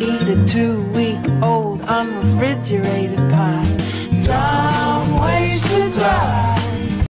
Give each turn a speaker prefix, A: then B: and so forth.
A: eat a two week old unrefrigerated